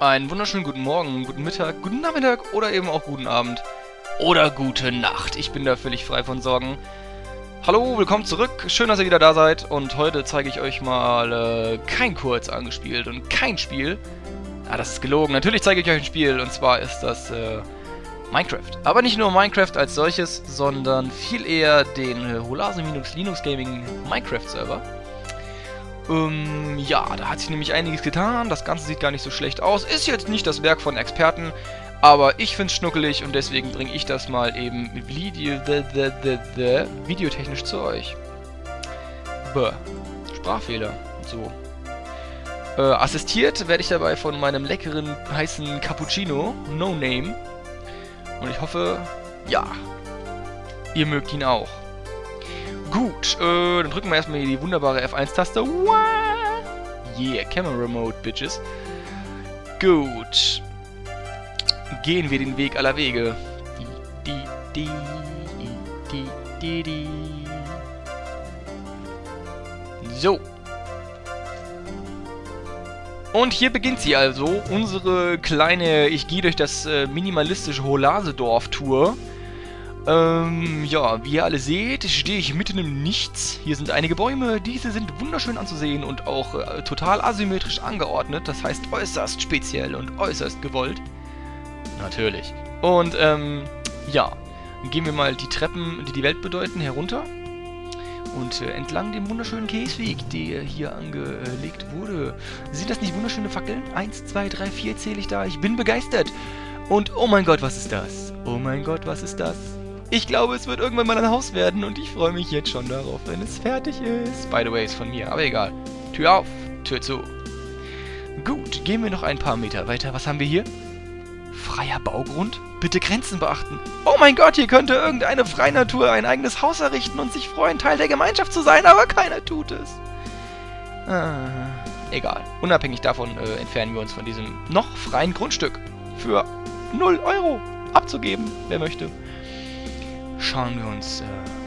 Einen wunderschönen guten Morgen, guten Mittag, guten Nachmittag oder eben auch guten Abend. Oder gute Nacht. Ich bin da völlig frei von Sorgen. Hallo, willkommen zurück. Schön, dass ihr wieder da seid. Und heute zeige ich euch mal äh, kein Kurz angespielt und kein Spiel. Ah, das ist gelogen. Natürlich zeige ich euch ein Spiel. Und zwar ist das äh, Minecraft. Aber nicht nur Minecraft als solches, sondern viel eher den äh, Holase Linux Gaming Minecraft Server. Ähm, ja, da hat sich nämlich einiges getan. Das Ganze sieht gar nicht so schlecht aus. Ist jetzt nicht das Werk von Experten, aber ich finde es schnuckelig und deswegen bringe ich das mal eben Video, the, the, the, the, videotechnisch zu euch. Bäh. Sprachfehler so. Äh, assistiert werde ich dabei von meinem leckeren, heißen Cappuccino, No Name. Und ich hoffe, ja, ihr mögt ihn auch. Gut, äh, dann drücken wir erstmal hier die wunderbare F1-Taste. Yeah, Camera Mode, Bitches. Gut. Gehen wir den Weg aller Wege. Die, die, die, die, die, So. Und hier beginnt sie also, unsere kleine Ich gehe durch das äh, minimalistische Holasedorf-Tour. Ähm, ja, wie ihr alle seht, stehe ich mitten im Nichts. Hier sind einige Bäume, diese sind wunderschön anzusehen und auch äh, total asymmetrisch angeordnet. Das heißt äußerst speziell und äußerst gewollt. Natürlich. Und, ähm, ja, gehen wir mal die Treppen, die die Welt bedeuten, herunter. Und äh, entlang dem wunderschönen Käseweg, der hier angelegt wurde. Sind das nicht wunderschöne Fackeln? Eins, zwei, drei, vier zähle ich da. Ich bin begeistert. Und oh mein Gott, was ist das? Oh mein Gott, was ist das? Ich glaube, es wird irgendwann mal ein Haus werden und ich freue mich jetzt schon darauf, wenn es fertig ist. By the way, ist von mir, aber egal. Tür auf, Tür zu. Gut, gehen wir noch ein paar Meter weiter. Was haben wir hier? Freier Baugrund? Bitte Grenzen beachten. Oh mein Gott, hier könnte irgendeine Freinatur ein eigenes Haus errichten und sich freuen, Teil der Gemeinschaft zu sein, aber keiner tut es. Ah, egal. Unabhängig davon äh, entfernen wir uns von diesem noch freien Grundstück. Für 0 Euro abzugeben, wer möchte schauen wir uns äh,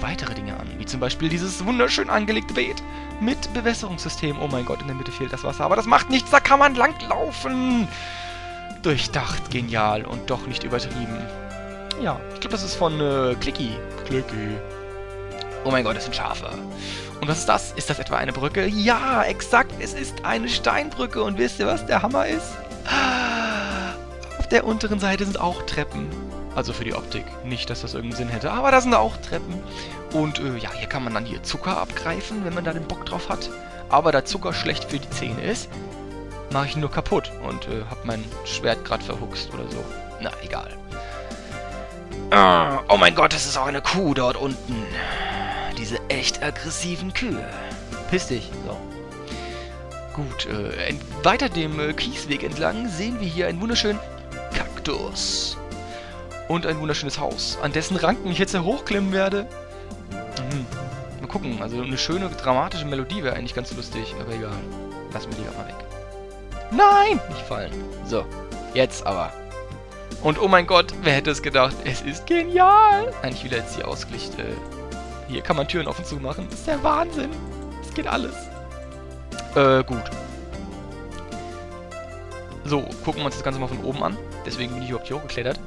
weitere Dinge an, wie zum Beispiel dieses wunderschön angelegte Beet mit Bewässerungssystem. Oh mein Gott, in der Mitte fehlt das Wasser, aber das macht nichts, da kann man langlaufen. Durchdacht, genial und doch nicht übertrieben. Ja, ich glaube, das ist von äh, Clicky. Clicky. Oh mein Gott, das sind Schafe. Und was ist das? Ist das etwa eine Brücke? Ja, exakt, es ist eine Steinbrücke. Und wisst ihr, was der Hammer ist? Auf der unteren Seite sind auch Treppen. Also für die Optik. Nicht, dass das irgendeinen Sinn hätte. Aber da sind auch Treppen. Und äh, ja, hier kann man dann hier Zucker abgreifen, wenn man da den Bock drauf hat. Aber da Zucker schlecht für die Zähne ist, mache ich ihn nur kaputt. Und äh, habe mein Schwert gerade verhuxt oder so. Na, egal. Ah, oh mein Gott, das ist auch eine Kuh dort unten. Diese echt aggressiven Kühe. Piss dich. So. Gut, äh, weiter dem äh, Kiesweg entlang sehen wir hier einen wunderschönen Kaktus. Und ein wunderschönes Haus, an dessen Ranken ich jetzt hochklimmen werde. Mhm. Mal gucken, also eine schöne, dramatische Melodie wäre eigentlich ganz lustig, aber egal. Lass mir die mal weg. Nein! Nicht fallen. So, jetzt aber. Und oh mein Gott, wer hätte es gedacht? Es ist genial! Eigentlich wieder jetzt hier Ausglicht. Äh, hier kann man Türen offen zu machen. Das ist der Wahnsinn. Es geht alles. Äh, gut. So, gucken wir uns das Ganze mal von oben an. Deswegen bin ich überhaupt hier hochgeklettert.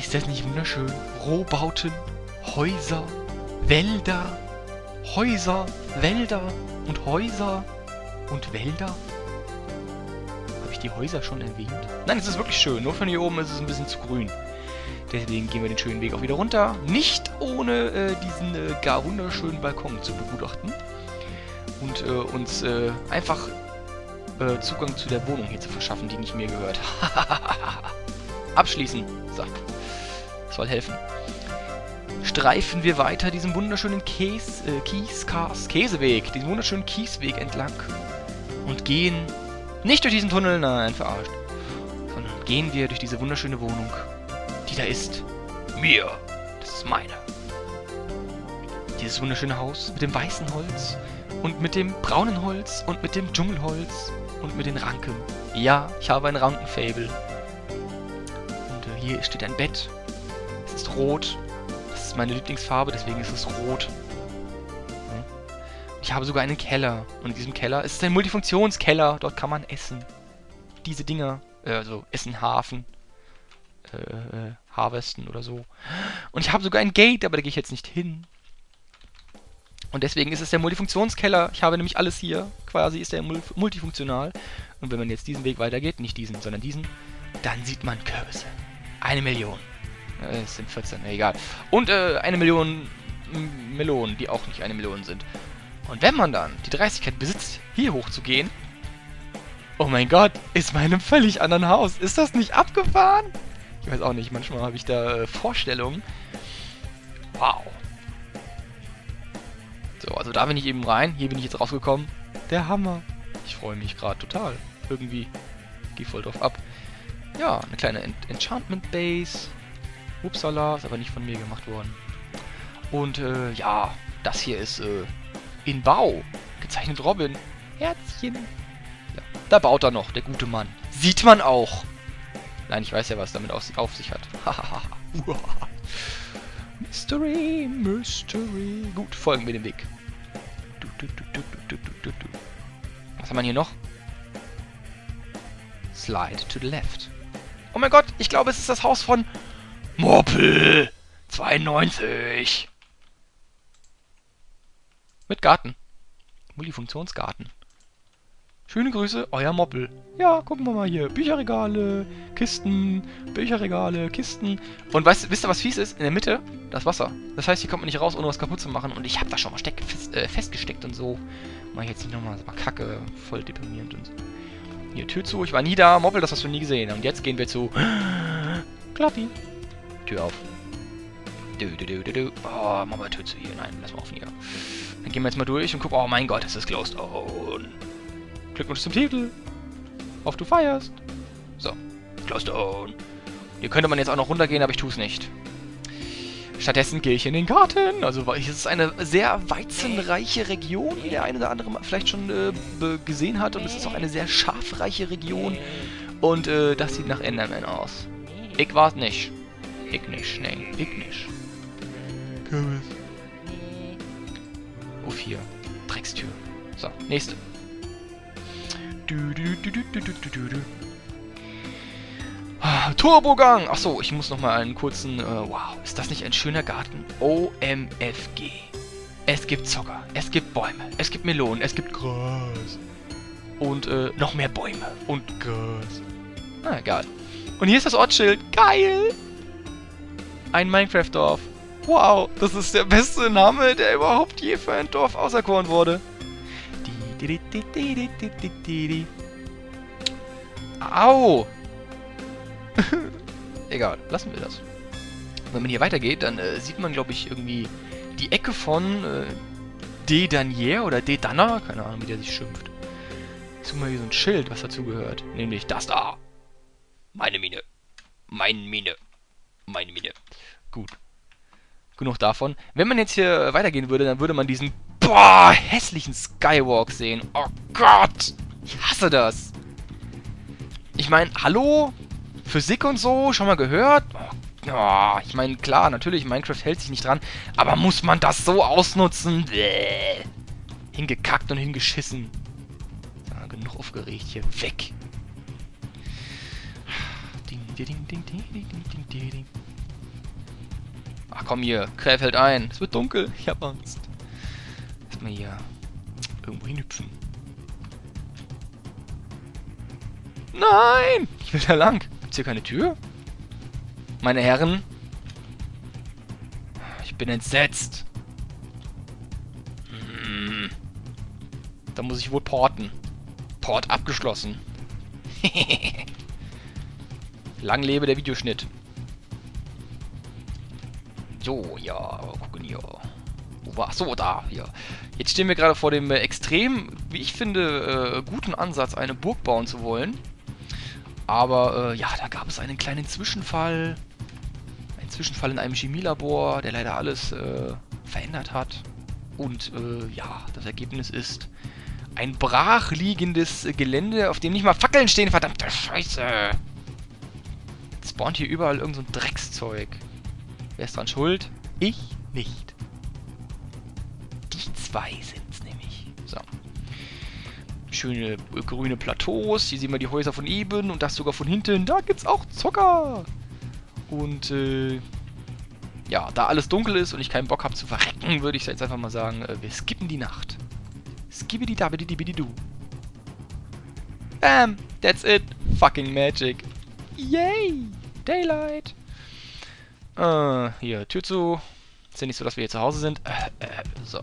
Ist das nicht wunderschön? Rohbauten, Häuser, Wälder, Häuser, Wälder und Häuser und Wälder. Habe ich die Häuser schon erwähnt? Nein, es ist wirklich schön. Nur von hier oben ist es ein bisschen zu grün. Deswegen gehen wir den schönen Weg auch wieder runter. Nicht ohne äh, diesen äh, gar wunderschönen Balkon zu begutachten. Und äh, uns äh, einfach äh, Zugang zu der Wohnung hier zu verschaffen, die nicht mir gehört. Abschließen. So soll helfen. Streifen wir weiter diesen wunderschönen Käse, äh, Kies, Kas, Käseweg, diesen wunderschönen Kiesweg entlang und gehen nicht durch diesen Tunnel, nein, verarscht, sondern gehen wir durch diese wunderschöne Wohnung, die da ist. Mir, das ist meine. Dieses wunderschöne Haus mit dem weißen Holz und mit dem braunen Holz und mit dem Dschungelholz und mit den Ranken. Ja, ich habe ein Rankenfable. Und äh, hier steht ein Bett rot. Das ist meine Lieblingsfarbe, deswegen ist es rot. Ich habe sogar einen Keller. Und in diesem Keller ist es ein Multifunktionskeller. Dort kann man essen. diese Dinger. Äh, so Essenhafen. Äh, äh, Harvesten oder so. Und ich habe sogar ein Gate, aber da gehe ich jetzt nicht hin. Und deswegen ist es der Multifunktionskeller. Ich habe nämlich alles hier. Quasi ist der multifunktional. Und wenn man jetzt diesen Weg weitergeht, nicht diesen, sondern diesen, dann sieht man Kürbisse. Eine Million. Äh, es sind 14, egal. Und äh, eine Million Melonen, die auch nicht eine Million sind. Und wenn man dann die Dreistigkeit besitzt, hier hochzugehen, oh mein Gott, ist man in einem völlig anderen Haus. Ist das nicht abgefahren? Ich weiß auch nicht, manchmal habe ich da äh, Vorstellungen. Wow. So, also da bin ich eben rein. Hier bin ich jetzt rausgekommen. Der Hammer. Ich freue mich gerade total. Irgendwie. Geh voll drauf ab. Ja, eine kleine Ent Enchantment Base. Upsala, ist aber nicht von mir gemacht worden. Und äh, ja, das hier ist äh, in Bau. Gezeichnet Robin. Herzchen. Ja, da baut er noch, der gute Mann. Sieht man auch. Nein, ich weiß ja, was damit auf, sich hat. Mystery, Mystery. Gut, folgen wir dem Weg. Was haben wir hier noch? Slide to the left. Oh mein Gott, ich glaube, es ist das Haus von Moppel 92. Mit Garten. Multifunktionsgarten. Schöne Grüße, euer Moppel. Ja, gucken wir mal hier. Bücherregale, Kisten, Bücherregale, Kisten. Und weißt, wisst ihr, was fies ist? In der Mitte das Wasser. Das heißt, hier kommt man nicht raus, ohne was kaputt zu machen. Und ich habe da schon mal fest, äh, festgesteckt und so. Mach ich jetzt nicht nochmal. Das war kacke. Voll deprimierend und so. Hier, Tür zu. Ich war nie da. Moppel, das hast du nie gesehen. Und jetzt gehen wir zu... Klappi. Tür auf. Du, du, du, du, du. Oh, mach mal Tür zu hier. Nein, lass mal offen hier. Dann gehen wir jetzt mal durch und gucken. Oh mein Gott, es ist Glowstone. Glückwunsch zum Titel. Auf du feierst. So, Glowstone. Hier könnte man jetzt auch noch runtergehen, aber ich tue es nicht. Stattdessen gehe ich in den Garten. Also es ist eine sehr weizenreiche Region, wie der eine oder andere vielleicht schon äh, gesehen hat. Und es ist auch eine sehr schafreiche Region. Und äh, das sieht nach Enderman aus. Ich war's nicht. Ich nicht, nee, ich nicht. Kürbis. Uff, hier. Dreckstür. So, nächste. Du, du, du, du, du, du, du, du. Ah, Turbogang! Achso, ich muss nochmal einen kurzen... Äh, wow, ist das nicht ein schöner Garten? OMFG. Es gibt Zocker, es gibt Bäume, es gibt Melonen, es gibt Gras. Und äh, noch mehr Bäume und Gras. Na, egal. Und hier ist das Ortsschild. Geil! Ein Minecraft-Dorf. Wow, das ist der beste Name, der überhaupt je für ein Dorf auserkoren wurde. Au! Egal, lassen wir das. Wenn man hier weitergeht, dann äh, sieht man, glaube ich, irgendwie die Ecke von äh, De Danier oder De Danner, keine Ahnung, wie der sich schimpft. Jetzt mal hier so ein Schild, was dazugehört. Nämlich das da. Meine Mine. Meine Mine. Meine Mine. Gut. Genug davon. Wenn man jetzt hier weitergehen würde, dann würde man diesen boah, hässlichen Skywalk sehen. Oh Gott! Ich hasse das. Ich meine, hallo? Physik und so, schon mal gehört? Oh, oh, ich meine, klar, natürlich, Minecraft hält sich nicht dran, aber muss man das so ausnutzen? Bäh. Hingekackt und hingeschissen. Ja, genug aufgeregt hier. Weg. Ding, ding, ding, ding, ding, ding, ding, ding. Ach komm hier, Kräf hält ein. Es wird dunkel, ich hab Angst. Erstmal hier irgendwo hinhüpfen. Nein! Ich will da lang. Gibt's hier keine Tür? Meine Herren. Ich bin entsetzt. Hm. Da muss ich wohl porten. Port abgeschlossen. Lang lebe der Videoschnitt. So, ja, gucken hier. Wo war So, da, hier. Jetzt stehen wir gerade vor dem äh, extrem, wie ich finde, äh, guten Ansatz, eine Burg bauen zu wollen. Aber, äh, ja, da gab es einen kleinen Zwischenfall. Ein Zwischenfall in einem Chemielabor, der leider alles äh, verändert hat. Und, äh, ja, das Ergebnis ist ein brachliegendes Gelände, auf dem nicht mal Fackeln stehen, verdammte Scheiße. Jetzt spawnt hier überall irgend so ein Dreckszeug. Wer ist dran schuld? Ich nicht. Die zwei sind's nämlich. So. schöne äh, grüne Plateaus. Hier sehen wir die Häuser von eben und das sogar von hinten. Da gibt's auch Zucker. Und, äh, ja, da alles dunkel ist und ich keinen Bock habe zu verrecken, würde ich jetzt einfach mal sagen, äh, wir skippen die Nacht. Skibbidi dabbidi dibbidi du. Bam! That's it. Fucking magic. Yay! Daylight. Äh, hier, Tür zu. Ist ja nicht so, dass wir hier zu Hause sind. Äh, äh, so.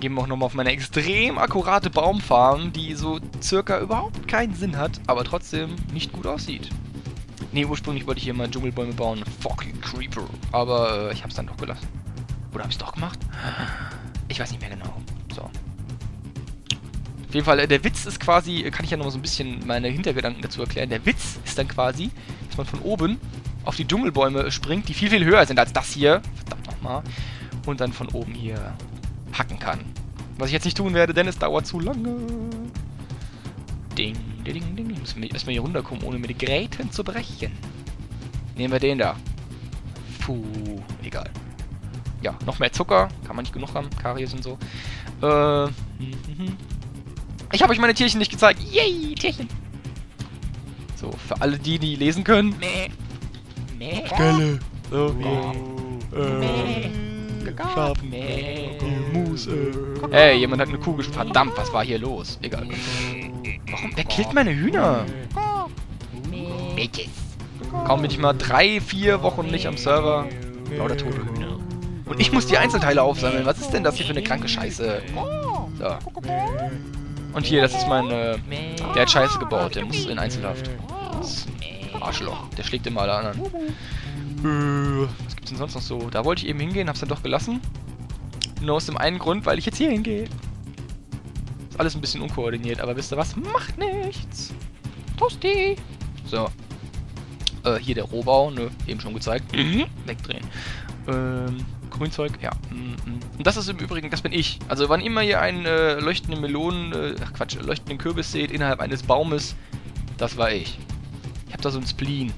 Gehen wir auch nochmal auf meine extrem akkurate Baumfarm, die so circa überhaupt keinen Sinn hat, aber trotzdem nicht gut aussieht. Ne, ursprünglich wollte ich hier mal Dschungelbäume bauen. Fucking Creeper. Aber äh, ich hab's dann doch gelassen. Oder hab ich's doch gemacht? Ich weiß nicht mehr genau. So. Auf jeden Fall, äh, der Witz ist quasi, äh, kann ich ja noch so ein bisschen meine Hintergedanken dazu erklären. Der Witz ist dann quasi, dass man von oben auf die Dschungelbäume springt, die viel, viel höher sind als das hier. Verdammt nochmal. Und dann von oben hier hacken kann. Was ich jetzt nicht tun werde, denn es dauert zu lange. Ding, ding, ding. Ich muss erstmal hier runterkommen, ohne mir die Gräten zu brechen. Nehmen wir den da. Puh, egal. Ja, noch mehr Zucker. Kann man nicht genug haben. Karies und so. Äh, hm, hm, hm. Ich habe euch meine Tierchen nicht gezeigt. Yay, Tierchen. So, für alle die, die lesen können. Mäh. Gelle. So, Äh, Mäh. Schaf. Mäh. Mus, äh. Ey, jemand hat eine Kuh gesch... Verdammt, was war hier los? Egal. Warum? Wer killt meine Hühner? Kaum bin ich mal drei, vier Wochen nicht am Server. Lauter tote Hühner. Und ich muss die Einzelteile aufsammeln. Was ist denn das hier für eine kranke Scheiße? So. Und hier, das ist mein, äh, Der hat Scheiße gebaut. Der muss in Einzelhaft. Das Arschloch. Der schlägt immer alle anderen. Äh, was gibt's denn sonst noch so? Da wollte ich eben hingehen, hab's dann doch gelassen. Nur aus dem einen Grund, weil ich jetzt hier hingehe. Ist alles ein bisschen unkoordiniert, aber wisst ihr was? Macht nichts. Tosti. So. Äh, hier der Rohbau, ne? Eben schon gezeigt. Mhm. Wegdrehen. Ähm, Grünzeug, ja. Mhm. Und das ist im Übrigen, das bin ich. Also wann immer ihr einen äh, leuchtenden Melonen, äh, ach Quatsch, leuchtenden Kürbis seht innerhalb eines Baumes, das war ich. Ich hab da so ein Spleen.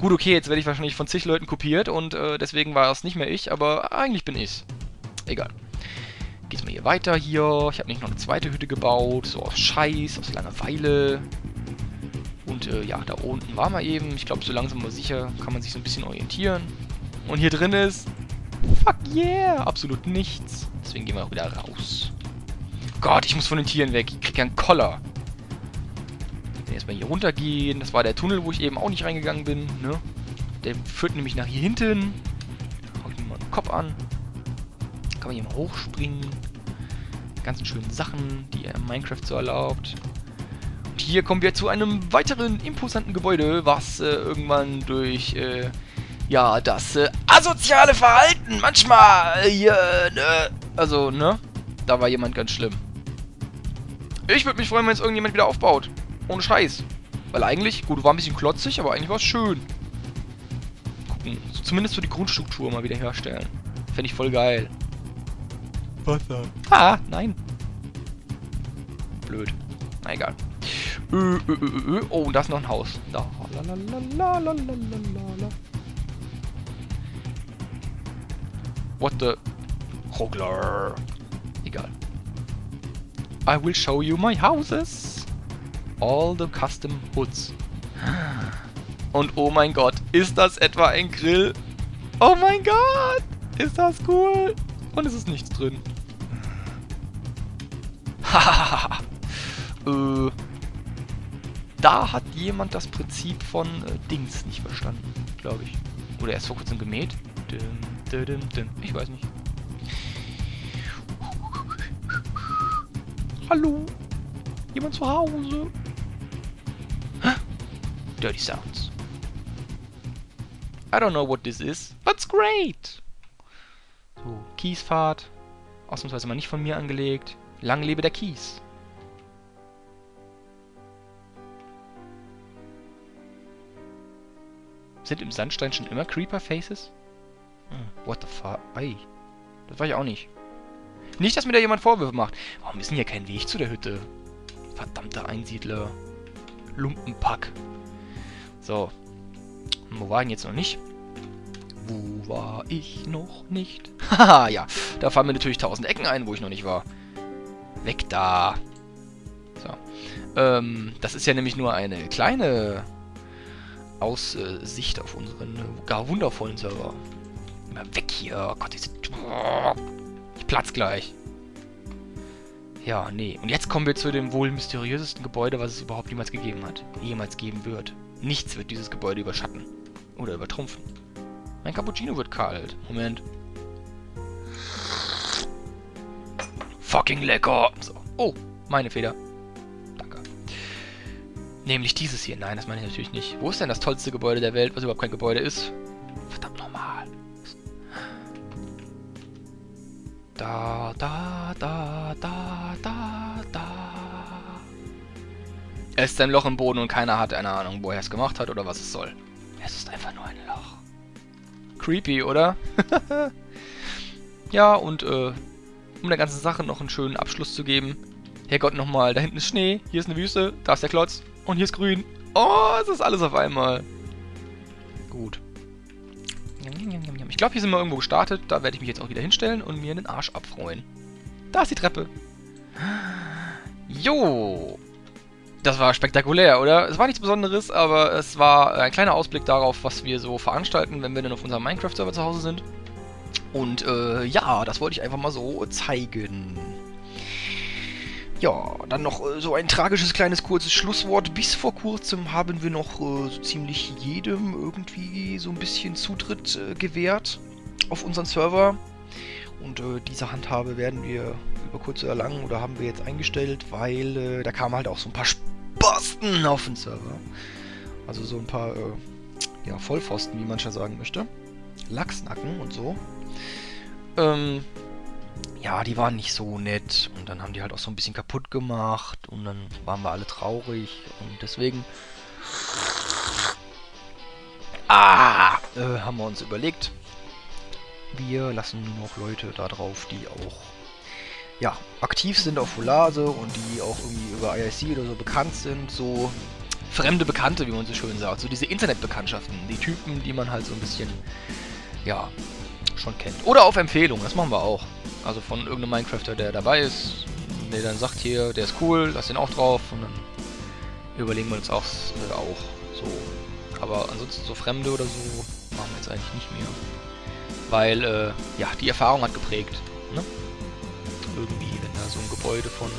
Gut, okay, jetzt werde ich wahrscheinlich von zig Leuten kopiert und äh, deswegen war es nicht mehr ich, aber eigentlich bin ich's. Egal. Geht's mal hier weiter hier. Ich habe nicht noch eine zweite Hütte gebaut, so aus Scheiß, aus Langeweile. Und äh, ja, da unten war man eben. Ich glaube, so langsam aber sicher kann man sich so ein bisschen orientieren. Und hier drin ist... Fuck yeah! Absolut nichts. Deswegen gehen wir auch wieder raus. Gott, ich muss von den Tieren weg. Ich krieg ja einen Koller. Dann erstmal hier runtergehen. Das war der Tunnel, wo ich eben auch nicht reingegangen bin. Ne? Der führt nämlich nach hier hinten. Hau ich mir mal den Kopf an. Kann man hier mal hochspringen. Ganzen schönen Sachen, die in Minecraft so erlaubt. Und hier kommen wir zu einem weiteren imposanten Gebäude, was äh, irgendwann durch, äh, ja, das äh, asoziale Verhalten manchmal hier, ne? Also, ne? Da war jemand ganz schlimm. Ich würde mich freuen, wenn es irgendjemand wieder aufbaut. Ohne Scheiß. Weil eigentlich, gut, war ein bisschen klotzig, aber eigentlich war es schön. Gucken. So, zumindest so die Grundstruktur mal wieder herstellen. Fände ich voll geil. Wasser. Ah, nein. Blöd. Na egal. Ö, ö, ö, oh, und da ist noch ein Haus. Da. What the... Hogler. Egal. I will show you my houses. All the custom hoods. Und oh mein Gott, ist das etwa ein Grill? Oh mein Gott, ist das cool. Und es ist nichts drin. Hahaha. äh, da hat jemand das Prinzip von äh, Dings nicht verstanden, glaube ich. Oder erst vor kurzem gemäht. Dum, dum, dum. Ich weiß nicht. Hallo? Jemand zu Hause? Dirty sounds. I don't know what this is, but it's great. So, Kiesfahrt. Ausnahmsweise mal nicht von mir angelegt. Lang lebe der Kies. Sind im Sandstein schon immer Creeper-Faces? Hm, what the fuck? Ei. Das war ich auch nicht. Nicht, dass mir da jemand Vorwürfe macht. Warum ist denn hier kein Weg zu der Hütte? Verdammter Einsiedler. Lumpenpack. So. Wo war ich denn jetzt noch nicht? Wo war ich noch nicht? Haha, ja. Da fallen mir natürlich tausend Ecken ein, wo ich noch nicht war. Weg da. Ähm, das ist ja nämlich nur eine kleine Aussicht auf unseren gar wundervollen Server. Mal weg hier. Oh Gott, diese... Ich platz gleich. Ja, nee. Und jetzt kommen wir zu dem wohl mysteriösesten Gebäude, was es überhaupt jemals gegeben hat. Jemals geben wird. Nichts wird dieses Gebäude überschatten. Oder übertrumpfen. Mein Cappuccino wird kalt. Moment. Fucking lecker. So. Oh, meine Feder. Danke. Nämlich dieses hier. Nein, das meine ich natürlich nicht. Wo ist denn das tollste Gebäude der Welt, was überhaupt kein Gebäude ist? Verdammt nochmal. Da, da, da, Es ist ein Loch im Boden und keiner hat eine Ahnung, wo er es gemacht hat oder was es soll. Es ist einfach nur ein Loch. Creepy, oder? ja, und äh, um der ganzen Sache noch einen schönen Abschluss zu geben. Herrgott nochmal, da hinten ist Schnee, hier ist eine Wüste, da ist der Klotz und hier ist grün. Oh, es ist alles auf einmal. Gut. Ich glaube, hier sind wir irgendwo gestartet. Da werde ich mich jetzt auch wieder hinstellen und mir den Arsch abfreuen. Da ist die Treppe. Jo. Das war spektakulär, oder? Es war nichts Besonderes, aber es war ein kleiner Ausblick darauf, was wir so veranstalten, wenn wir dann auf unserem Minecraft-Server zu Hause sind. Und äh, ja, das wollte ich einfach mal so zeigen. Ja, dann noch äh, so ein tragisches kleines kurzes Schlusswort. Bis vor kurzem haben wir noch äh, so ziemlich jedem irgendwie so ein bisschen Zutritt äh, gewährt auf unseren Server. Und äh, diese Handhabe werden wir über kurz oder lang oder haben wir jetzt eingestellt, weil äh, da kamen halt auch so ein paar Spasten auf den Server. Also so ein paar äh, ja, Vollpfosten, wie mancher sagen möchte. Lachsnacken und so. Ähm, ja, die waren nicht so nett und dann haben die halt auch so ein bisschen kaputt gemacht und dann waren wir alle traurig und deswegen ah, äh, haben wir uns überlegt, wir lassen nur noch Leute da drauf, die auch ja, aktiv sind auf Volase und die auch irgendwie über IIC oder so bekannt sind, so fremde Bekannte, wie man so schön sagt, so diese Internetbekanntschaften, die Typen, die man halt so ein bisschen ja, schon kennt. Oder auf Empfehlung, das machen wir auch. Also von irgendeinem Minecrafter, der dabei ist, der dann sagt hier, der ist cool, lass den auch drauf und dann überlegen wir uns auch, äh, auch so. Aber ansonsten so Fremde oder so machen wir jetzt eigentlich nicht mehr. Weil, äh, ja, die Erfahrung hat geprägt. Ne? Irgendwie, wenn da so ein Gebäude von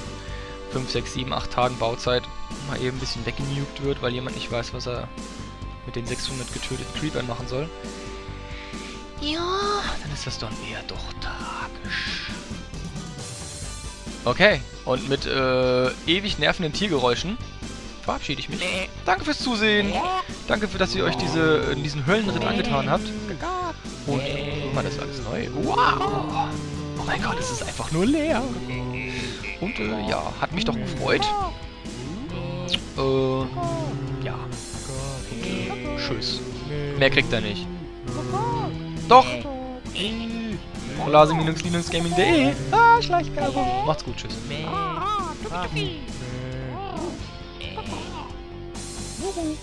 5, 6, 7, 8 Tagen Bauzeit mal eben ein bisschen weggenugt wird, weil jemand nicht weiß, was er mit den 600 getöteten Creepern machen soll. Ja, dann ist das doch eher doch tragisch. Okay, und mit äh, ewig nervenden Tiergeräuschen verabschiede ich mich. Danke fürs Zusehen. Danke für, dass ihr euch diese, in diesen Höllenritt angetan habt. Und, äh, guck mal, das ist alles neu. Wow. Oh mein Gott, es ist einfach nur leer. Und, äh, ja, hat mich doch gefreut. Äh, ja. Und, äh, tschüss. Mehr kriegt er nicht. Doch! Lase-linux-gaming.de Ah, Schleichwerbung. Macht's gut, tschüss. Ah, tupi, tupi.